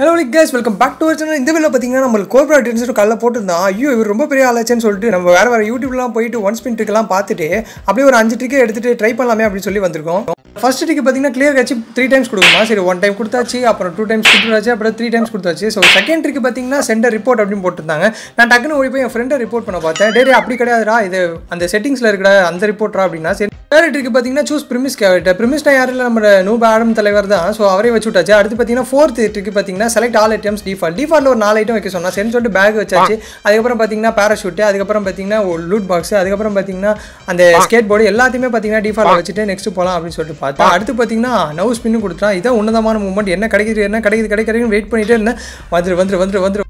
Hello guys welcome back to channel இந்த video பார்த்தீங்கன்னா நம்ம கோப்ரா டென்ஸ் காலைல போட்டிருந்தான் ஐயோ இவர் ரொம்ப பெரிய ஆளாச்சேன்னு சொல்லிட்டு நம்ம வேறு வேறு யூடியூப்லாம் போயிட்டு ஒன் ஸ்பின் ட்ரிக்கெல்லாம் பார்த்துட்டு அப்படியே ஒரு அஞ்சு ட்ரிக்கே எடுத்துட்டு ட்ரை பண்ணலாமே அப்படின்னு சொல்லி வந்திருக்கோம். ஃபர்ஸ்ட் ட்ரிக்கு பார்த்தீங்கன்னா கிளியர் கட்சி த்ரீ டைம்ஸ் கொடுக்குமா சரி ஒன் டைம் கொடுத்தாச்சு. அப்புறம் டூ டைம்ஸ் கொடுத்தாச்சு. அப்புறம் த்ரீ டைம்ஸ் கொடுத்தாச்சு. ஸோ செகண்ட் ட்ரிக்கு பார்த்தீங்கன்னா சென்டர் ரிப்போர்ட் அப்படின்னு போட்டிருந்தாங்க. நான் டக்குன்னு ஓடி போய் என் ஃப்ரெண்டை ரிப்போர்ட் பண்ண பார்த்தேன். டேரே அப்படி கிடையாதுடா. இது அந்த செட்டிங்ஸில் இருக்கிற அந்த ரிப்போர்ட்ரா அப்படின்னா சரி. தேர்ட் ட்ரிக்கு பார்த்தீங்கன்னா சூஸ் ப்ரிமிஸ் கேவர்ட்ட ப்ரிமிஸ்னா யாரும் இல்லை நம்ம நூப ஆடம் தலைவர் தான். ஸோ அவரே வச்சு விட்டாச்சு. அடுத்து பார்த்தீங்கன்னா ஃபோர்த் ட்ரிக்கு பார்த்தீங்கன்னா select all items default default ஒரு நாலு ஐட்டம் வைக்க சொன்னா சரின்னு சொல்லிட்டு பேக் வச்சாச்சு. அதுக்கப்புறம் பார்த்தீங்கன்னா பேராஷூட் அதுக்கப்புறம் பார்த்தீங்கன்னா ஒரு லூட் பாக்ஸ் அதுக்கப்புறம் பார்த்தீங்கன்னா அந்த ஸ்கேட் போர்டு எல்லாத்தையுமே பார்த்தீங்கன்னா டிஃபால்ட் வச்சுட்டு நெக்ஸ்ட் போகலாம் அப்படின்னு சொல்லிட்டு பார்த்தா அடுத்து பார்த்தீங்கன்னா நவ் ஸ்பின்னு கொடுத்தா இதான் உன்னதமான மூமெண்ட் என்ன கிடைக்குது என்ன கிடைக்குது கிடைக்கிறதுன்னு வெயிட் பண்ணிட்டே இருந்தேன். வந்துரு வந்துரு வந்துரு வந்துரு.